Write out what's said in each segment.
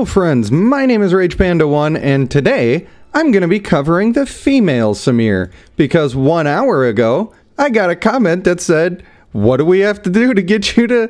Hello friends, my name is Rage Panda One and today I'm going to be covering the female Simir because one hour ago I got a comment that said, what do we have to do to get you to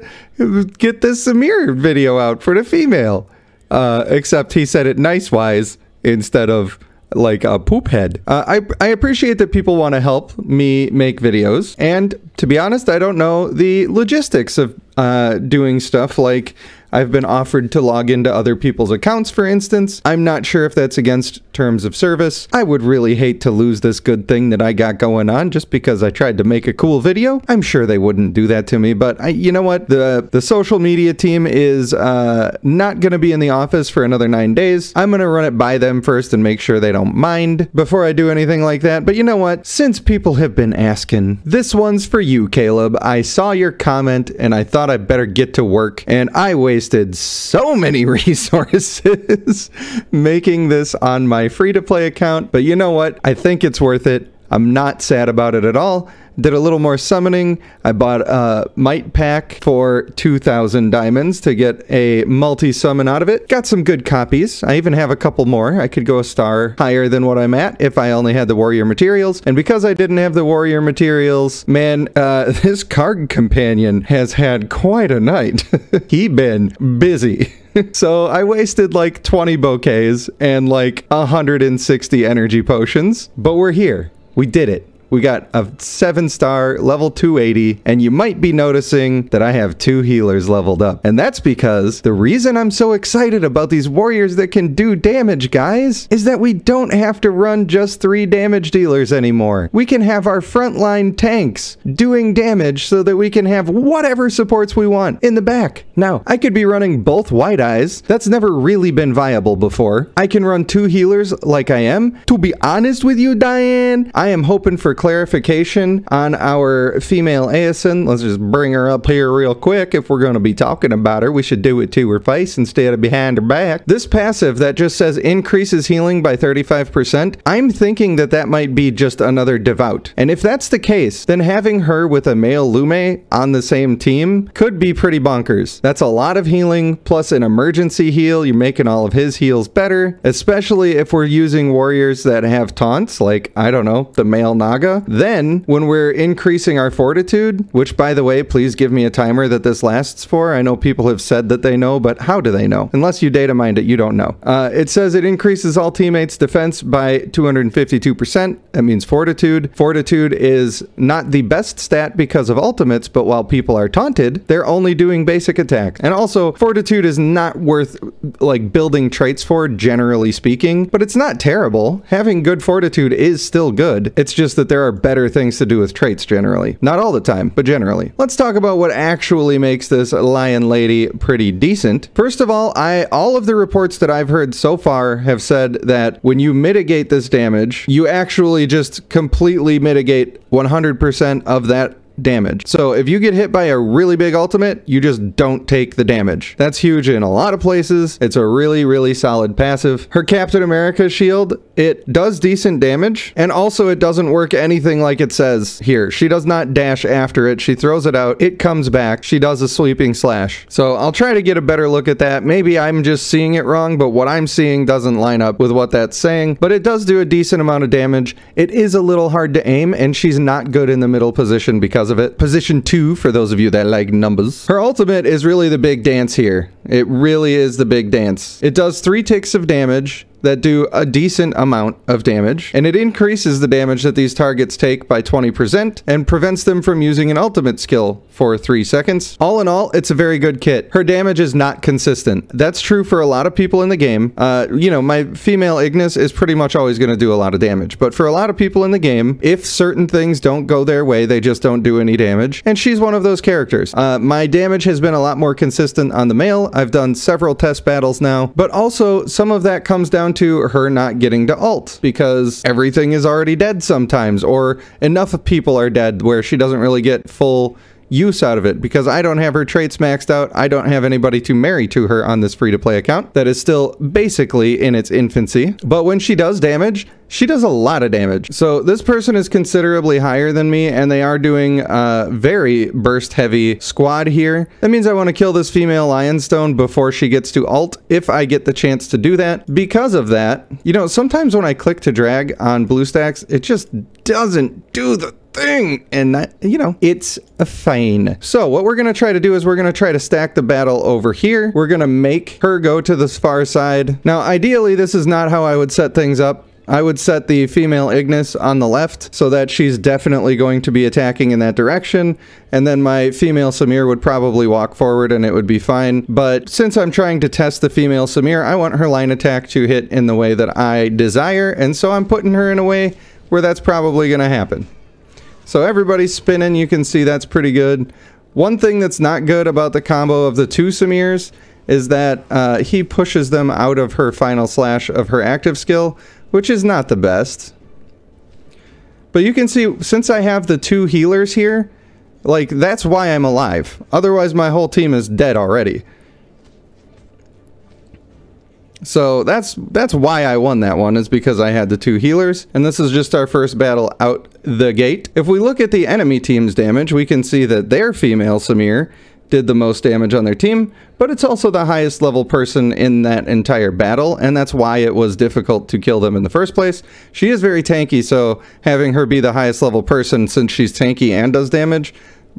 get this Simir video out for the female? Uh, except he said it nice wise instead of like a poop head. Uh, I, I appreciate that people want to help me make videos. And to be honest, I don't know the logistics of uh, doing stuff like I've been offered to log into other people's accounts, for instance. I'm not sure if that's against terms of service. I would really hate to lose this good thing that I got going on just because I tried to make a cool video. I'm sure they wouldn't do that to me, but I, you know what? The the social media team is uh, not going to be in the office for another nine days. I'm going to run it by them first and make sure they don't mind before I do anything like that. But you know what? Since people have been asking, this one's for you, Caleb. I saw your comment and I thought I better get to work, and I wasted so many resources making this on my free to play account. But you know what? I think it's worth it. I'm not sad about it at all. Did a little more summoning. I bought a Might Pack for 2,000 diamonds to get a multi summon out of it. Got some good copies. I even have a couple more. I could go a star higher than what I'm at if I only had the warrior materials. And because I didn't have the warrior materials, man, uh, this card companion has had quite a night. he been busy. so I wasted like 20 bouquets and like 160 energy potions, but we're here. We did it. We got a 7 star level 280 and you might be noticing that I have two healers leveled up. And that's because the reason I'm so excited about these warriors that can do damage guys is that we don't have to run just 3 damage dealers anymore. We can have our frontline tanks doing damage so that we can have whatever supports we want in the back. Now, I could be running both White Eyes. That's never really been viable before. I can run two healers like I am. To be honest with you, Diane, I am hoping for clarification on our female Aeson. Let's just bring her up here real quick. If we're going to be talking about her, we should do it to her face instead of behind her back. This passive that just says increases healing by 35%, I'm thinking that that might be just another devout. And if that's the case, then having her with a male Lume on the same team could be pretty bonkers. That's a lot of healing plus an emergency heal. You're making all of his heals better, especially if we're using warriors that have taunts, like, I don't know, the male Naga then, when we're increasing our fortitude, which by the way, please give me a timer that this lasts for. I know people have said that they know, but how do they know? Unless you data mined it, you don't know. Uh, it says it increases all teammates' defense by 252%. That means fortitude. Fortitude is not the best stat because of ultimates, but while people are taunted, they're only doing basic attack. And also, fortitude is not worth like building traits for, generally speaking, but it's not terrible. Having good fortitude is still good. It's just that there there are better things to do with traits generally. Not all the time, but generally. Let's talk about what actually makes this lion lady pretty decent. First of all, I all of the reports that I've heard so far have said that when you mitigate this damage, you actually just completely mitigate 100% of that damage. So if you get hit by a really big ultimate, you just don't take the damage. That's huge in a lot of places. It's a really, really solid passive. Her Captain America shield, it does decent damage, and also it doesn't work anything like it says here. She does not dash after it. She throws it out. It comes back. She does a sweeping slash. So I'll try to get a better look at that. Maybe I'm just seeing it wrong, but what I'm seeing doesn't line up with what that's saying, but it does do a decent amount of damage. It is a little hard to aim, and she's not good in the middle position because of it. Position 2 for those of you that like numbers. Her ultimate is really the big dance here. It really is the big dance. It does 3 ticks of damage, that do a decent amount of damage, and it increases the damage that these targets take by 20% and prevents them from using an ultimate skill for 3 seconds. All in all, it's a very good kit. Her damage is not consistent. That's true for a lot of people in the game. Uh, you know, my female Ignis is pretty much always going to do a lot of damage, but for a lot of people in the game, if certain things don't go their way, they just don't do any damage, and she's one of those characters. Uh, my damage has been a lot more consistent on the male. I've done several test battles now, but also some of that comes down to her not getting to alt because everything is already dead sometimes, or enough people are dead where she doesn't really get full use out of it because I don't have her traits maxed out. I don't have anybody to marry to her on this free to play account that is still basically in its infancy. But when she does damage, she does a lot of damage. So this person is considerably higher than me and they are doing a very burst heavy squad here. That means I want to kill this female Lionstone before she gets to alt if I get the chance to do that. Because of that, you know, sometimes when I click to drag on BlueStacks, it just doesn't do the thing and that, you know it's a fine so what we're gonna try to do is we're gonna try to stack the battle over here we're gonna make her go to this far side now ideally this is not how i would set things up I would set the female Ignis on the left so that she's definitely going to be attacking in that direction, and then my female Simir would probably walk forward and it would be fine. But since I'm trying to test the female Simir, I want her line attack to hit in the way that I desire, and so I'm putting her in a way where that's probably going to happen. So everybody's spinning, you can see that's pretty good. One thing that's not good about the combo of the two Simirs is that uh, he pushes them out of her final slash of her active skill, which is not the best. But you can see, since I have the two healers here, like, that's why I'm alive. Otherwise, my whole team is dead already. So that's that's why I won that one is because I had the two healers and this is just our first battle out the gate. If we look at the enemy team's damage, we can see that their female Simir did the most damage on their team, but it's also the highest level person in that entire battle, and that's why it was difficult to kill them in the first place. She is very tanky, so having her be the highest level person since she's tanky and does damage,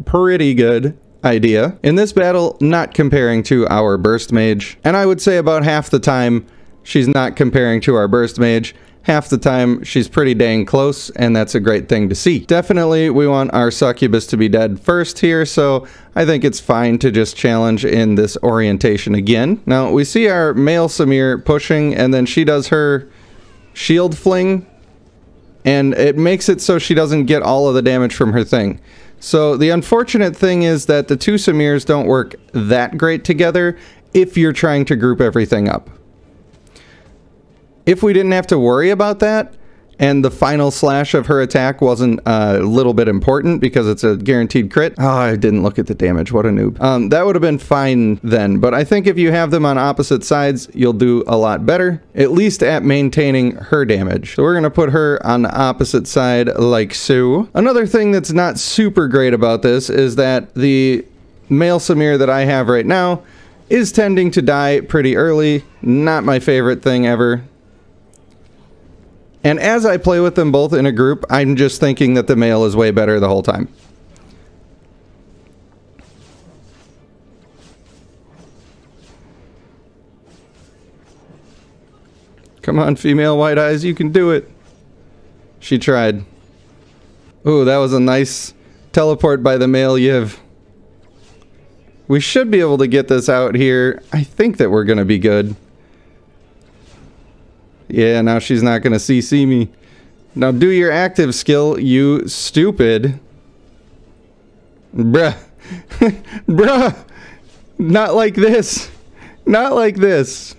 pretty good idea. In this battle, not comparing to our Burst Mage, and I would say about half the time she's not comparing to our Burst Mage, half the time she's pretty dang close, and that's a great thing to see. Definitely, we want our succubus to be dead first here, so I think it's fine to just challenge in this orientation again. Now, we see our male Simir pushing, and then she does her shield fling, and it makes it so she doesn't get all of the damage from her thing. So the unfortunate thing is that the two Simirs don't work that great together if you're trying to group everything up if we didn't have to worry about that, and the final slash of her attack wasn't a little bit important because it's a guaranteed crit. Oh, I didn't look at the damage. What a noob. Um, that would have been fine then, but I think if you have them on opposite sides, you'll do a lot better, at least at maintaining her damage. So we're going to put her on the opposite side like so. Another thing that's not super great about this is that the male Simir that I have right now is tending to die pretty early. Not my favorite thing ever. And as I play with them both in a group, I'm just thinking that the male is way better the whole time. Come on, female white eyes, you can do it. She tried. Ooh, that was a nice teleport by the male Yiv. We should be able to get this out here. I think that we're going to be good. Yeah, now she's not going to CC me. Now do your active skill, you stupid. Bruh. Bruh. Not like this. Not like this.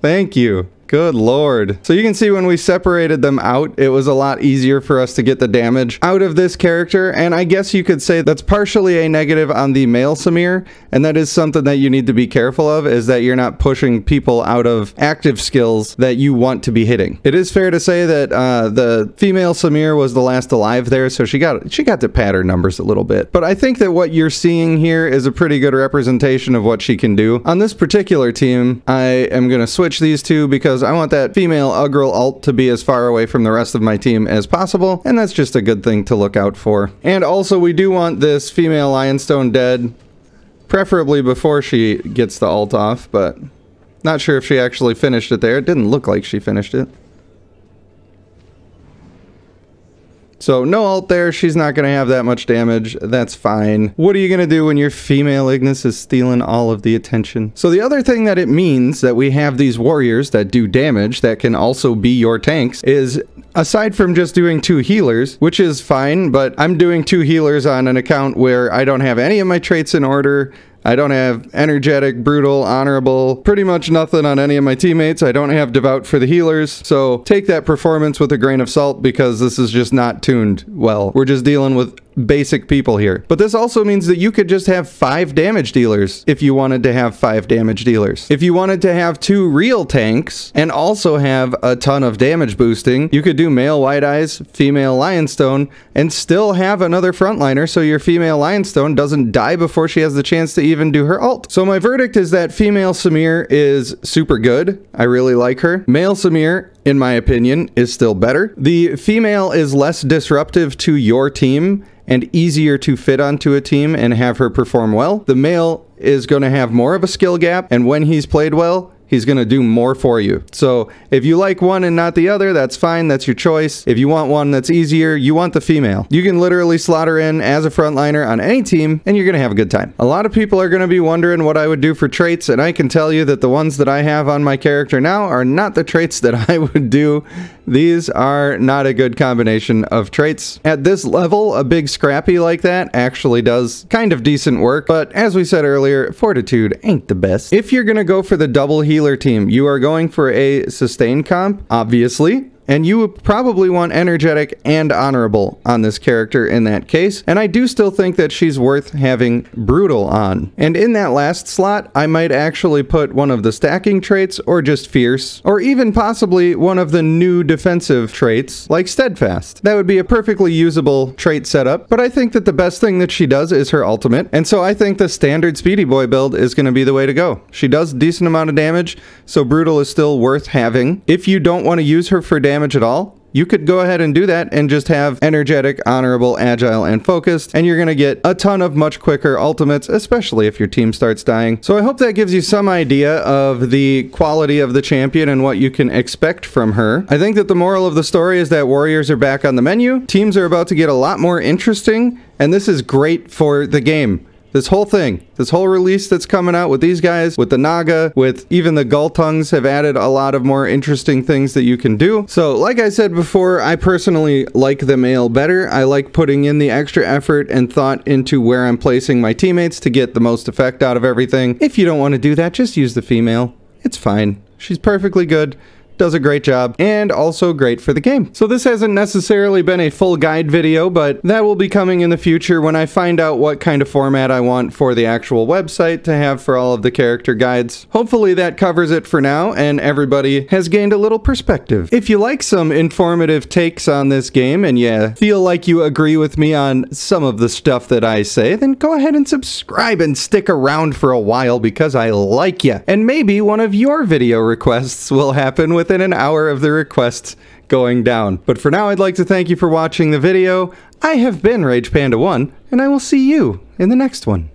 Thank you. Good lord. So you can see when we separated them out, it was a lot easier for us to get the damage out of this character, and I guess you could say that's partially a negative on the male Simir, and that is something that you need to be careful of, is that you're not pushing people out of active skills that you want to be hitting. It is fair to say that uh, the female Simir was the last alive there, so she got she got to pad her numbers a little bit. But I think that what you're seeing here is a pretty good representation of what she can do. On this particular team, I am going to switch these two because because I want that female Ugrel alt to be as far away from the rest of my team as possible, and that's just a good thing to look out for. And also we do want this female Lionstone dead, preferably before she gets the alt off, but not sure if she actually finished it there. It didn't look like she finished it. So no alt there, she's not going to have that much damage, that's fine. What are you going to do when your female Ignis is stealing all of the attention? So the other thing that it means that we have these warriors that do damage that can also be your tanks is aside from just doing two healers, which is fine, but I'm doing two healers on an account where I don't have any of my traits in order, I don't have energetic, brutal, honorable, pretty much nothing on any of my teammates. I don't have devout for the healers. So take that performance with a grain of salt because this is just not tuned well. We're just dealing with basic people here. But this also means that you could just have five damage dealers if you wanted to have five damage dealers. If you wanted to have two real tanks and also have a ton of damage boosting, you could do male White Eyes, female Lionstone, and still have another frontliner so your female Lionstone doesn't die before she has the chance to even do her ult. So my verdict is that female Simir is super good. I really like her. Male Simir in my opinion, is still better. The female is less disruptive to your team and easier to fit onto a team and have her perform well. The male is going to have more of a skill gap, and when he's played well, he's going to do more for you. So if you like one and not the other, that's fine. That's your choice. If you want one that's easier, you want the female. You can literally slaughter in as a frontliner on any team and you're going to have a good time. A lot of people are going to be wondering what I would do for traits and I can tell you that the ones that I have on my character now are not the traits that I would do. These are not a good combination of traits. At this level, a big scrappy like that actually does kind of decent work, but as we said earlier, fortitude ain't the best. If you're to go for the double healer team. You are going for a sustain comp, obviously and you would probably want energetic and honorable on this character in that case, and I do still think that she's worth having brutal on. And in that last slot, I might actually put one of the stacking traits, or just fierce, or even possibly one of the new defensive traits, like steadfast. That would be a perfectly usable trait setup, but I think that the best thing that she does is her ultimate, and so I think the standard Speedy Boy build is going to be the way to go. She does decent amount of damage, so brutal is still worth having. If you don't want to use her for damage, damage at all, you could go ahead and do that and just have energetic, honorable, agile, and focused, and you're going to get a ton of much quicker ultimates, especially if your team starts dying. So I hope that gives you some idea of the quality of the champion and what you can expect from her. I think that the moral of the story is that warriors are back on the menu, teams are about to get a lot more interesting, and this is great for the game. This whole thing, this whole release that's coming out with these guys, with the Naga, with even the Gultongs have added a lot of more interesting things that you can do. So like I said before, I personally like the male better. I like putting in the extra effort and thought into where I'm placing my teammates to get the most effect out of everything. If you don't want to do that, just use the female. It's fine. She's perfectly good does a great job, and also great for the game. So this hasn't necessarily been a full guide video, but that will be coming in the future when I find out what kind of format I want for the actual website to have for all of the character guides. Hopefully that covers it for now, and everybody has gained a little perspective. If you like some informative takes on this game, and you feel like you agree with me on some of the stuff that I say, then go ahead and subscribe and stick around for a while because I like you. And maybe one of your video requests will happen with within an hour of the request going down. But for now, I'd like to thank you for watching the video. I have been Rage Panda 1, and I will see you in the next one.